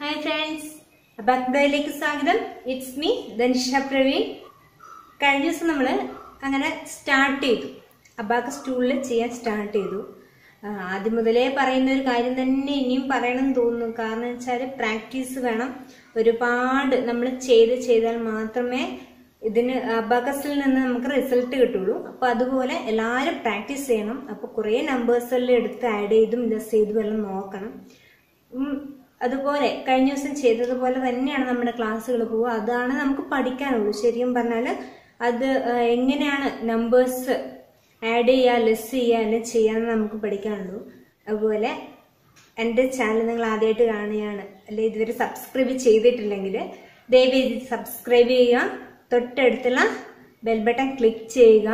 Hi friends അബാക്ഡോയിലേക്ക് സ്വാഗതം. It's me Dhanisha Praveen കഴിഞ്ഞ ദിവസം നമ്മൾ അങ്ങനെ സ്റ്റാർട്ട് ചെയ്തു. അബാക്ക സ്റ്റൂളിൽ ചെയ്യാൻ സ്റ്റാർട്ട് ചെയ്തു. ആദ്യം മുതലേ പറയുന്ന ഒരു കാര്യം തന്നെ ഇനിയും പറയണമെന്ന് തോന്നുന്നു. കാരണം വെച്ചാൽ പ്രാക്ടീസ് വേണം. ഒരുപാട് നമ്മൾ ചെയ്ത് ചെയ്താൽ മാത്രമേ ഇതിന് അബാക്കസിൽ നിന്ന് നമുക്ക് റിസൾട്ട് കിട്ടുള്ളൂ. അപ്പോൾ അതുപോലെ എല്ലാവരും പ്രാക്ടീസ് ചെയ്യണം. അപ്പോൾ കുറേ നമ്പേഴ്സ് എല്ലാം എടുത്ത് ആഡ് ചെയ്തും ലെസ് ചെയ്തും എല്ലാം നോക്കണം. അതുപോലെ കഴിഞ്ഞ ദിവസം ചെയ്തതുപോലെ തന്നെയാണ് നമ്മുടെ ക്ലാസ്സുകൾ പോവുക. അതാണ് നമുക്ക് പഠിക്കാനുള്ളൂ. ശരിക്കും പറഞ്ഞാൽ അത് എങ്ങനെയാണ് നമ്പേഴ്സ് ആഡ് ചെയ്യുക ലെസ് ചെയ്യുക എല്ലാം ചെയ്യാന്ന് നമുക്ക് പഠിക്കാനുള്ളൂ. അതുപോലെ എന്റെ ചാനൽ നിങ്ങൾ ആദ്യമായിട്ട് കാണുകയാണ് അല്ലെ ഇതുവരെ സബ്സ്ക്രൈബ് ചെയ്തിട്ടില്ലെങ്കിൽ ദയവേദി സബ്സ്ക്രൈബ് ചെയ്യുക. തൊട്ടടുത്തുള്ള ബെൽ ബട്ടൺ ക്ലിക്ക് ചെയ്യുക.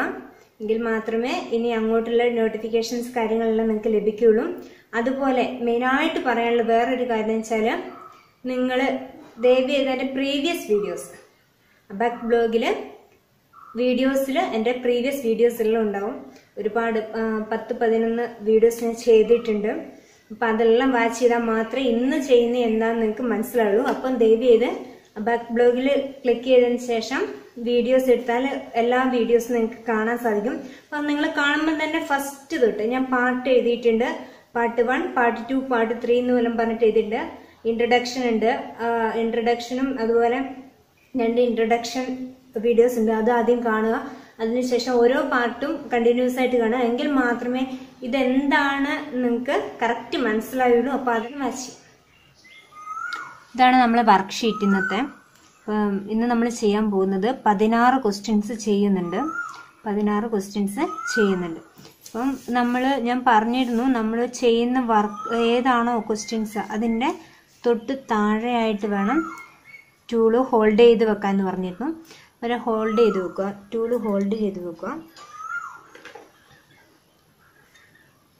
എങ്കിൽ മാത്രമേ ഇനി അങ്ങോട്ടുള്ള നോട്ടിഫിക്കേഷൻസ് കാര്യങ്ങളെല്ലാം നിങ്ങൾക്ക് ലഭിക്കുകയുള്ളൂ. അതുപോലെ മെയിനായിട്ട് പറയാനുള്ള വേറൊരു കാര്യം എന്ന് വെച്ചാൽ നിങ്ങൾ ദയവ് ചെയ്ത് പ്രീവിയസ് വീഡിയോസ് ബാക്ക് ബ്ലോഗിൽ വീഡിയോസിൽ എന്റെ പ്രീവിയസ് വീഡിയോസെല്ലാം ഉണ്ടാവും. ഒരുപാട് പത്ത് പതിനൊന്ന് വീഡിയോസ് ഞാൻ ചെയ്തിട്ടുണ്ട്. അപ്പം അതെല്ലാം വാച്ച് ചെയ്താൽ മാത്രമേ ഇന്ന് ചെയ്യുന്ന എന്താണെന്ന് നിങ്ങൾക്ക് മനസ്സിലാവുള്ളൂ. അപ്പം ദയവ് ചെയ്ത് ബാക്ക് ബ്ലോഗിൽ ക്ലിക്ക് ചെയ്തതിന് ശേഷം വീഡിയോസ് എടുത്താൽ എല്ലാ വീഡിയോസും നിങ്ങൾക്ക് കാണാൻ സാധിക്കും. അപ്പം നിങ്ങൾ കാണുമ്പോൾ തന്നെ ഫസ്റ്റ് തൊട്ട് ഞാൻ പാട്ട് എഴുതിയിട്ടുണ്ട്. Part one part two part three എന്ന് പോലും പറഞ്ഞിട്ട് ഇതുണ്ട്. ഇൻട്രഡക്ഷൻ ഉണ്ട്. ഇൻട്രഡക്ഷനും അതുപോലെ രണ്ട് ഇൻട്രഡക്ഷൻ വീഡിയോസ് ഉണ്ട്. അത് ആദ്യം കാണുക. അതിനുശേഷം ഓരോ പാർട്ടും കണ്ടിന്യൂസ് ആയിട്ട് കാണുക. എങ്കിൽ മാത്രമേ ഇതെന്താണ് നിങ്ങൾക്ക് കറക്റ്റ് മനസ്സിലായുള്ളൂ. അപ്പോൾ അതിന് വാശി ഇതാണ് നമ്മളെ വർക്ക്ഷീറ്റ് ഇന്നത്തെ. ഇന്ന് നമ്മൾ ചെയ്യാൻ പോകുന്നത് പതിനാറ് ക്വസ്റ്റ്യൻസ് ചെയ്യുന്നുണ്ട്. പതിനാറ് ക്വസ്റ്റ്യൻസ് ചെയ്യുന്നുണ്ട്. അപ്പം നമ്മൾ ഞാൻ പറഞ്ഞിരുന്നു നമ്മൾ ചെയ്യുന്ന വർക്ക് ഏതാണോ ക്വസ്റ്റ്യൻസ് അതിന്റെ തൊട്ട് താഴെയായിട്ട് വേണം ടൂൾ ഹോൾഡ് ചെയ്ത് വെക്കാൻ എന്ന് പറഞ്ഞിരുന്നു. അവരെ ഹോൾഡ് ചെയ്ത് വെക്കുക. ടൂൾ ഹോൾഡ് ചെയ്ത് വെക്കുക.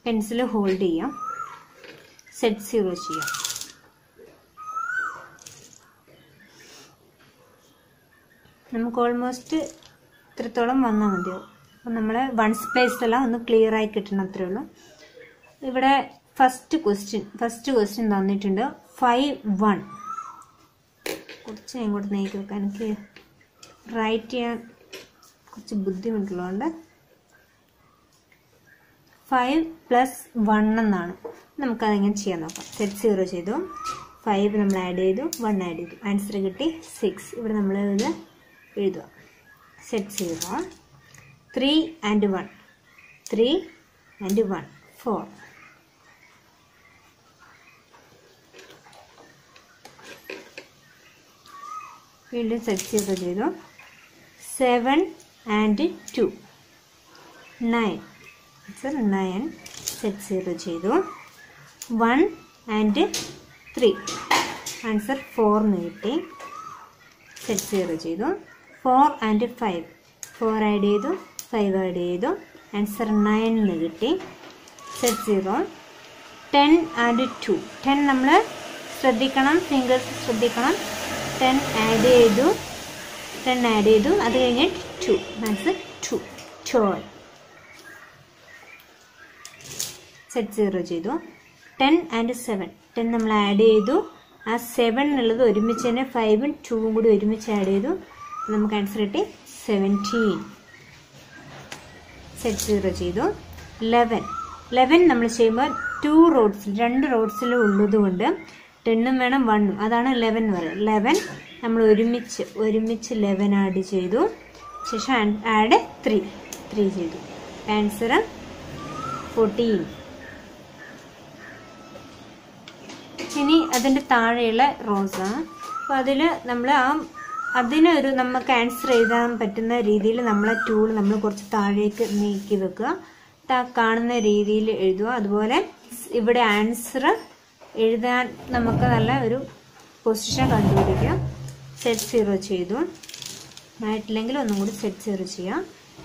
പെൻസിൽ ഹോൾഡ് ചെയ്യാം. സെറ്റ് സീറോ ചെയ്യാം. നമുക്ക് ഓൾമോസ്റ്റ് ഇത്രത്തോളം വന്നാൽ മതിയാവും. അപ്പം നമ്മൾ വൺ സ്പേസ് എല്ലാം ഒന്ന് ക്ലിയർ ആയി കിട്ടണം അത്രേ ഉള്ളൂ. ഇവിടെ ഫസ്റ്റ് ക്വസ്റ്റ്യൻ ഫസ്റ്റ് ക്വസ്റ്റ്യൻ തന്നിട്ടുണ്ട്. ഫൈവ് വൺ കുറച്ച് ഞാൻ ഇങ്ങോട്ട് നീക്കി വെക്കാം. എനിക്ക് റൈറ്റ് ചെയ്യാൻ കുറച്ച് ബുദ്ധിമുട്ടുള്ളതുകൊണ്ട്. ഫൈവ് പ്ലസ് വൺ എന്നാണ്. നമുക്കതെങ്ങനെ ചെയ്യാൻ നോക്കാം. സെറ്റ് സീറോ ചെയ്തു. ഫൈവ് നമ്മൾ ആഡ് ചെയ്തു. വൺ ആഡ് ചെയ്തു. ആൻസർ കിട്ടി. സിക്സ് ഇവിടെ നമ്മൾ ഇത് എഴുതുക. Set zero three and one three and one four വീണ്ടും സെറ്റ് സീറോ ചെയ്തു. Seven and two nine answer nine zero ചെയ്തു one and three answer four എന്ന് കിട്ടി. സെറ്റ് സീറോ ചെയ്തു. Four and five four add ചെയ്തു. ഫൈവ് ആഡ് ചെയ്തു. Answer nine എന്ന് കിട്ടി. Set zero ten add two ten നമ്മൾ ശ്രദ്ധിക്കണം ഫിംഗേഴ്സ് ശ്രദ്ധിക്കണം. ടെൻ ആഡ് ചെയ്തു. ടെൻ ആഡ് ചെയ്തു. അത് കഴിഞ്ഞിട്ട് ടു ആൻസർ ടു ടോൾ സെറ്റ് സീറോ ചെയ്തു. ടെൻ ആൻഡ് സെവൻ ടെൻ നമ്മൾ ആഡ് ചെയ്തു. ആ സെവൻ എന്നുള്ളത് ഒരുമിച്ച് തന്നെ ഫൈവും ടൂവും കൂടി ഒരുമിച്ച് ആഡ് ചെയ്തു. നമുക്ക് ആൻസർ കിട്ടി സെവന്റീൻ സെറ്റ് സീറോ ചെയ്തു. ലെവൻ ലെവൻ നമ്മൾ ചെയ്യുമ്പോൾ ടു റോഡ്സ് രണ്ട് റോഡ്സിൽ ഉള്ളതുകൊണ്ട് ടെണ്ണും വേണം വണ്ണും അതാണ് ലെവൻ എന്ന് പറയുന്നത്. ലെവൻ നമ്മൾ ഒരുമിച്ച് ഒരുമിച്ച് ലെവൻ ആഡ് ചെയ്തു. ശേഷം ആഡ് ത്രീ ത്രീ ചെയ്തു. ആൻസർ ഫോർട്ടീൻ ഇനി അതിന്റെ താഴെയുള്ള റോസാണ് അപ്പോൾ അതിൽ നമ്മൾ ആ അതിനൊരു നമുക്ക് ആൻസർ എഴുതാൻ പറ്റുന്ന രീതിയിൽ നമ്മളെ ടൂൾ നമ്മൾ കുറച്ച് താഴേക്ക് നീക്കി വെക്കുക. കാണുന്ന രീതിയിൽ എഴുതുക. അതുപോലെ ഇവിടെ ആൻസർ എഴുതാൻ നമുക്ക് നല്ല ഒരു പൊസിഷൻ കണ്ടുപിടിക്കുക. സെറ്റ് സീറോ ചെയ്തു. ആയിട്ടില്ലെങ്കിൽ ഒന്നും കൂടി സെറ്റ് സീറോ ചെയ്യാം.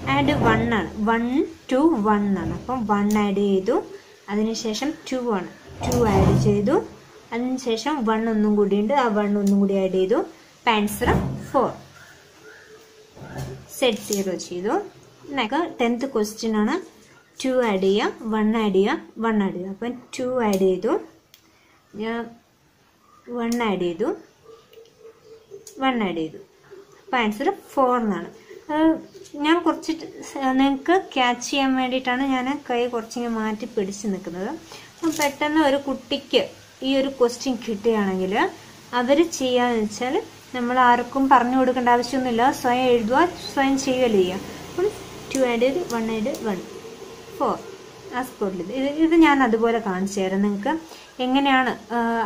ആഡ് വൺ ആണ്. വൺ ടു വൺ ആണ്. അപ്പം വൺ ആഡ് ചെയ്തു. അതിനുശേഷം ടു ആണ്. ടു ആഡ് ചെയ്തു. അതിനുശേഷം വൺ ഒന്നും കൂടി ഉണ്ട്. ആ വൺ ഒന്നും കൂടി ആഡ് ചെയ്തു. ആൻസർ ഫോർ സെറ്റ് സീറോ ചെയ്തു നെക്സ്റ്റ് ടെൻത്ത് ക്വസ്റ്റ്യൻ ആണ്. ടു ആഡ് ചെയ്യുക വൺ ആഡ് ചെയ്യുക വൺ ആഡ് ചെയ്യുക അപ്പം ടു ആഡ് ചെയ്തു. വൺ ആഡ് ചെയ്തു. വൺ ആഡ് ചെയ്തു. അപ്പോൾ ആൻസർ ഫോർ എന്നാണ്. ഞാൻ കുറച്ച് നിങ്ങൾക്ക് ക്യാച്ച് ചെയ്യാൻ വേണ്ടിയിട്ടാണ് ഞാൻ കൈ കുറച്ചിങ്ങനെ മാറ്റി പിടിച്ച് നിൽക്കുന്നത്. അപ്പം പെട്ടെന്ന് ഒരു കുട്ടിക്ക് ഈ ഒരു ക്വസ്റ്റ്യൻ കിട്ടുകയാണെങ്കിൽ അവർ ചെയ്യാന്ന് വെച്ചാൽ നമ്മൾ ആർക്കും പറഞ്ഞു കൊടുക്കേണ്ട ആവശ്യമൊന്നുമില്ല. സ്വയം എഴുതുക സ്വയം ചെയ്യുകയല്ലേ ചെയ്യുക. അപ്പം ടു ആൻഡ് ചെയ്ത് വൺ ആൻഡ് വൺ ഫോർ ആ സ്പോട്ടിൽ ഇത് ഇത് ഞാൻ അതുപോലെ കാണിച്ചു തരാം നിങ്ങൾക്ക്. എങ്ങനെയാണ്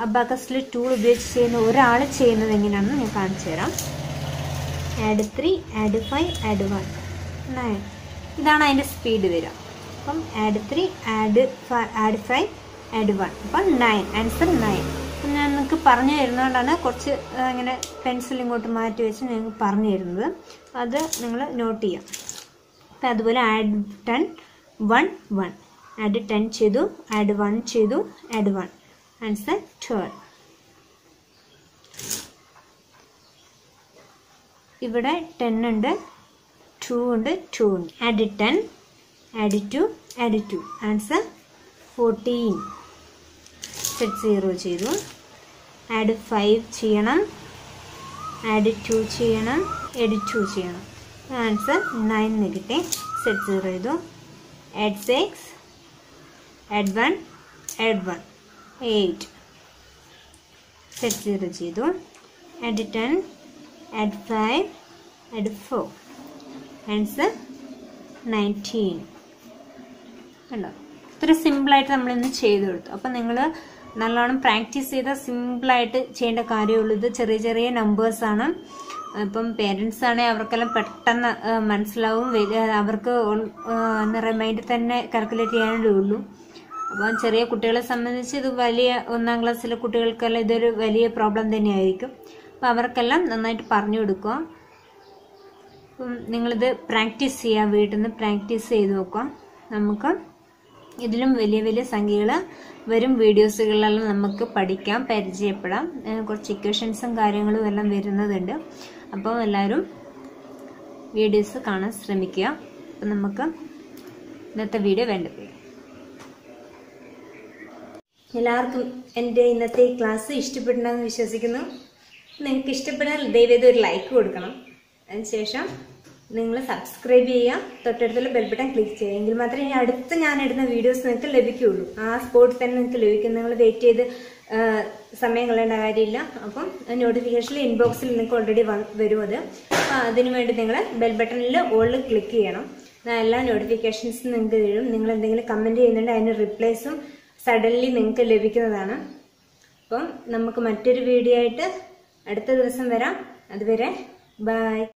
അബാക്കസിൽ ടൂൾ ഉപയോഗിച്ച് ചെയ്യുന്ന ഒരാൾ ചെയ്യുന്നത് എങ്ങനെയാണെന്ന് ഞാൻ കാണിച്ചു തരാം. Add three add five add one nine ഇതാണ് അതിന്റെ സ്പീഡ് വരിക. അപ്പം add three add add five add one അപ്പം നയൻ ആൻസർ നയൻ നിങ്ങൾക്ക് പറഞ്ഞു തരുന്നതുകൊണ്ടാണ് കുറച്ച് ഇങ്ങനെ പെൻസിൽ ഇങ്ങോട്ട് മാറ്റി വെച്ച് നിങ്ങൾക്ക് പറഞ്ഞു തരുന്നത്. അത് നിങ്ങൾ നോട്ട് ചെയ്യാം. അപ്പം അതുപോലെ add ten one one add ten ചെയ്തു. ആഡ് വൺ ചെയ്തു. ആഡ് വൺ ആൻസർ ട്വൽവ് ഇവിടെ ടെൻ ഉണ്ട്. ടു ഉണ്ട്. ടു ഉണ്ട്. Add ten add two add two answer fourteen set zero ചെയ്തു. ആഡ് ഫൈവ് ചെയ്യണം. ആഡ് ടു ചെയ്യണം. എഡ് ടു ചെയ്യണം. ആൻസർ നയൻ എന്ന് കിട്ടി സെറ്റ് സീറോ ചെയ്തു. Add six add one add one eight set zero ചെയ്തു. Add ten add five add four answer nineteen കണ്ടോ? ഇത്ര സിമ്പിളായിട്ട് നമ്മളിന്ന് ചെയ്തു കൊടുത്തു. അപ്പം നിങ്ങൾ നല്ലോണം പ്രാക്ടീസ് ചെയ്താൽ സിമ്പിളായിട്ട് ചെയ്യേണ്ട കാര്യമുള്ളൂ. ഇത് ചെറിയ ചെറിയ നമ്പേഴ്സാണ് ഇപ്പം പേരൻസ് ആണെങ്കിൽ അവർക്കെല്ലാം പെട്ടെന്ന് മനസ്സിലാവും. അവർക്ക് റിമൈൻഡ് തന്നെ കാൽക്കുലേറ്റ് ചെയ്യാനേ ഉള്ളൂ. അപ്പോൾ ചെറിയ കുട്ടികളെ സംബന്ധിച്ച് ഇത് വലിയ ഒന്നാം ക്ലാസ്സിലെ കുട്ടികൾക്കെല്ലാം ഇതൊരു വലിയ പ്രോബ്ലം തന്നെയായിരിക്കും. അപ്പം അവർക്കെല്ലാം നന്നായിട്ട് പറഞ്ഞു കൊടുക്കുക അപ്പം നിങ്ങളിത് പ്രാക്ടീസ് ചെയ്യുക വീട്ടിൽ നിന്ന് പ്രാക്ടീസ് ചെയ്ത് നോക്കുക നമുക്ക് ഇതിലും വലിയ വലിയ സംഖ്യകൾ വരും വീഡിയോസുകളെല്ലാം നമുക്ക് പഠിക്കാം പരിചയപ്പെടാം. കുറച്ച് ഇക്വേഷൻസും കാര്യങ്ങളും എല്ലാം വരുന്നതുണ്ട്. അപ്പോൾ എല്ലാവരും വീഡിയോസ് കാണാൻ ശ്രമിക്കുക. അപ്പം നമുക്ക് ഇന്നത്തെ വീഡിയോ വേണ്ടത് എല്ലാവർക്കും എന്റെ ഇന്നത്തെ ക്ലാസ് ഇഷ്ടപ്പെടണമെന്ന് വിശ്വസിക്കുന്നു. നിങ്ങൾക്ക് ഇഷ്ടപ്പെടാൻ ദയവേത് ഒരു ലൈക്ക് കൊടുക്കണം. അതിനുശേഷം നിങ്ങൾ സബ്സ്ക്രൈബ് ചെയ്യുക തൊട്ടടുത്തുള്ള ബെൽബട്ടൺ ക്ലിക്ക് ചെയ്യുക എങ്കിൽ മാത്രമേ ഇനി അടുത്ത ഞാൻ ഇടുന്ന വീഡിയോസ് നിങ്ങൾക്ക് ലഭിക്കുകയുള്ളൂ. ആ സ്പോട്ടിൽ തന്നെ നിങ്ങൾക്ക് ലഭിക്കും നിങ്ങൾ വെയിറ്റ് ചെയ്ത് സമയം കളയേണ്ട കാര്യമില്ല. അപ്പം നോട്ടിഫിക്കേഷനിൽ ഇൻബോക്സിൽ നിങ്ങൾക്ക് ഓൾറെഡി വരും അത്. അതിനു വേണ്ടി നിങ്ങൾ ബെൽ ബട്ടണിൽ ക്ലിക്ക് ചെയ്യണം. എല്ലാ നോട്ടിഫിക്കേഷൻസും നിങ്ങൾക്ക് തരും നിങ്ങൾ എന്തെങ്കിലും കമന്റ് ചെയ്യുന്നുണ്ട് അതിന് റിപ്ലൈസും സഡൻലി നിങ്ങൾക്ക് ലഭിക്കുന്നതാണ്. അപ്പം നമുക്ക് മറ്റൊരു വീഡിയോ ആയിട്ട് അടുത്ത ദിവസം വരാം. അതുവരെ ബൈ